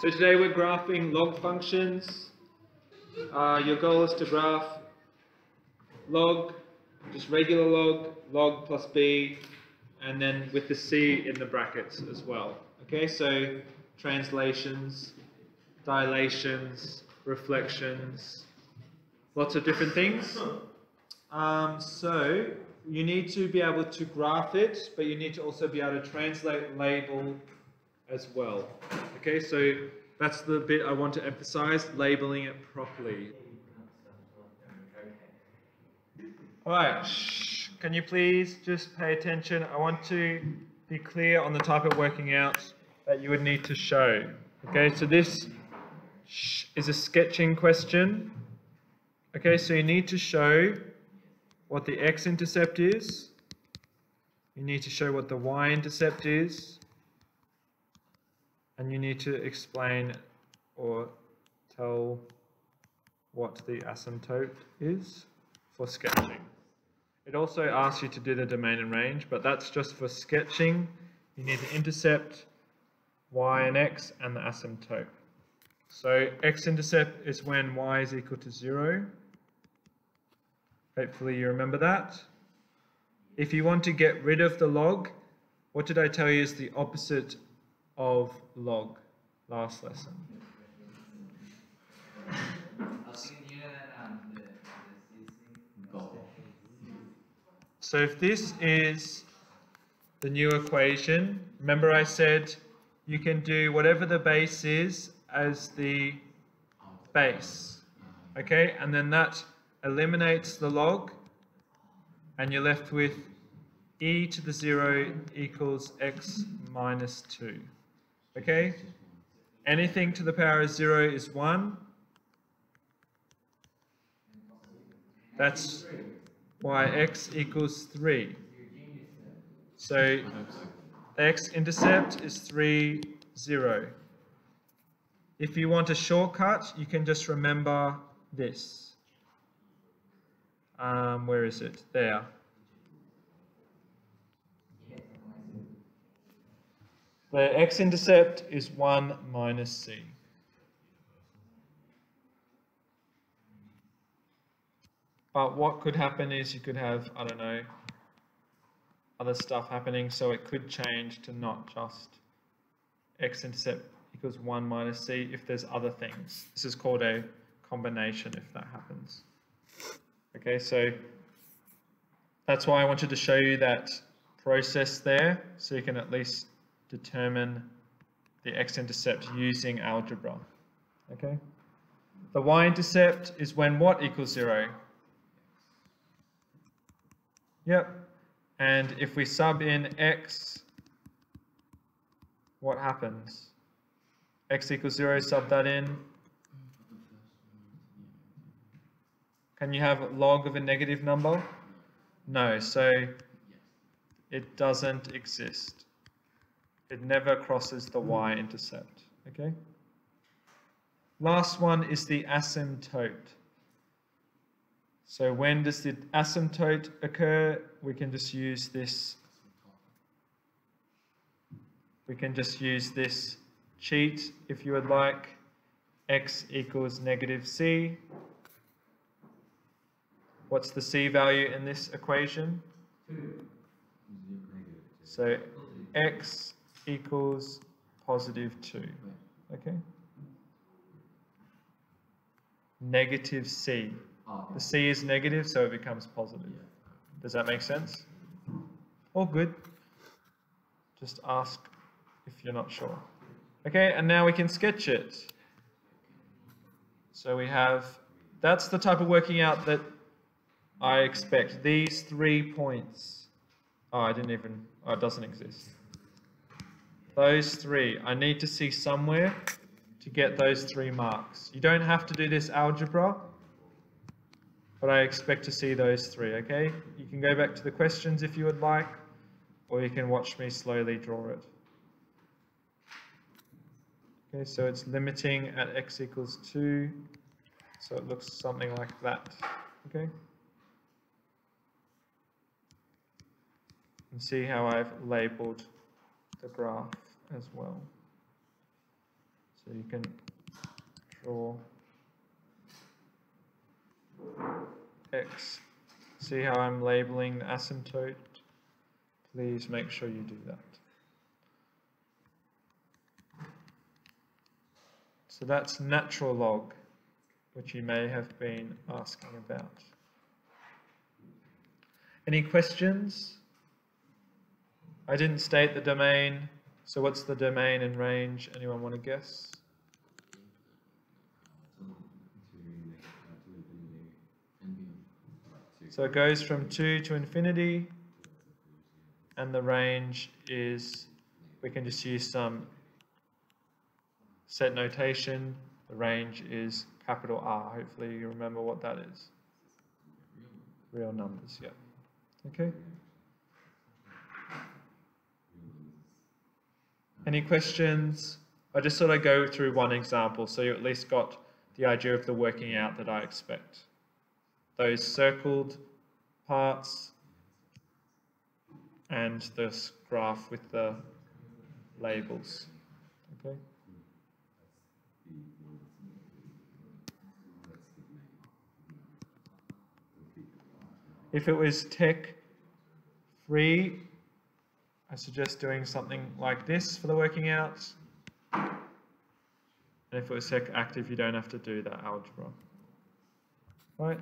So today we're graphing log functions. Uh, your goal is to graph log, just regular log, log plus b, and then with the c in the brackets as well. Okay, so translations, dilations, reflections, lots of different things. Um, so you need to be able to graph it, but you need to also be able to translate, label as well. Okay, so that's the bit I want to emphasize, labeling it properly. All right, shh. can you please just pay attention? I want to be clear on the type of working out that you would need to show. Okay, so this is a sketching question. Okay, so you need to show what the x-intercept is. You need to show what the y-intercept is. And you need to explain or tell what the asymptote is for sketching. It also asks you to do the domain and range, but that's just for sketching. You need the intercept, y and x, and the asymptote. So x-intercept is when y is equal to 0. Hopefully you remember that. If you want to get rid of the log, what did I tell you is the opposite of log last lesson? So if this is the new equation, remember I said you can do whatever the base is as the base. Okay, and then that eliminates the log and you're left with e to the 0 equals x minus 2. Okay? Anything to the power of 0 is 1. That's why x equals 3. So x-intercept is 3, 0. If you want a shortcut, you can just remember this. Um, where is it? There. The x-intercept is 1 minus c. But what could happen is you could have, I don't know, other stuff happening, so it could change to not just x-intercept equals 1 minus c if there's other things. This is called a combination if that happens. Okay, so that's why I wanted to show you that process there, so you can at least determine the x-intercept using algebra. Okay, the y-intercept is when what equals zero? Yep, and if we sub in x, what happens? x equals zero, sub that in, Can you have log of a negative number? No, so it doesn't exist. It never crosses the y-intercept, okay? Last one is the asymptote. So when does the asymptote occur? We can just use this. We can just use this cheat if you would like. x equals negative c What's the c value in this equation? So x equals positive 2. Okay? Negative c. The c is negative, so it becomes positive. Does that make sense? All good. Just ask if you're not sure. Okay, and now we can sketch it. So we have, that's the type of working out that I expect these three points. Oh, I didn't even, oh, it doesn't exist. Those three, I need to see somewhere to get those three marks. You don't have to do this algebra, but I expect to see those three, okay? You can go back to the questions if you would like, or you can watch me slowly draw it. Okay, so it's limiting at x equals 2, so it looks something like that, okay? and see how I've labeled the graph as well. So you can draw x. See how I'm labeling the asymptote? Please make sure you do that. So that's natural log, which you may have been asking about. Any questions? I didn't state the domain, so what's the domain and range? Anyone want to guess? So it goes from 2 to infinity, and the range is, we can just use some set notation. The range is capital R. Hopefully you remember what that is. Real numbers, yeah. Okay. Any questions? I just thought I'd go through one example so you at least got the idea of the working out that I expect. Those circled parts and this graph with the labels. Okay. If it was tech free, I suggest doing something like this for the working out. And if it was tech active, you don't have to do that algebra. Right?